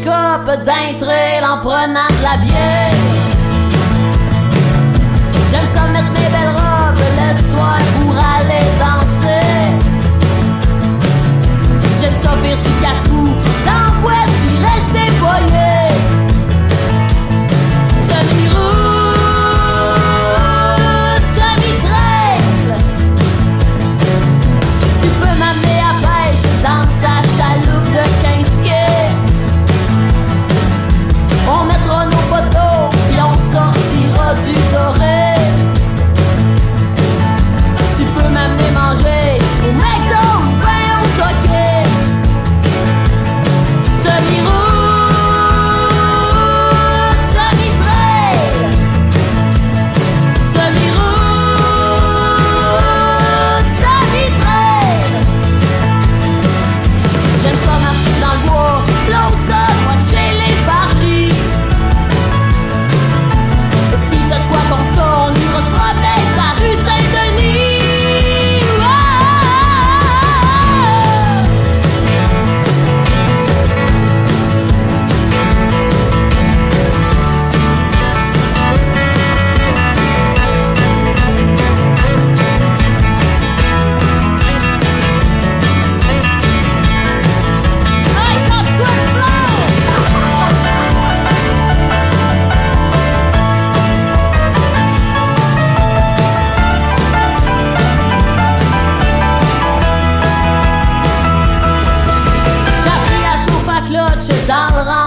pick-up en prenant de la bière. J'aime ça mettre mes belles robes le soir pour aller danser. J'aime ça faire du Zal Zahlreise.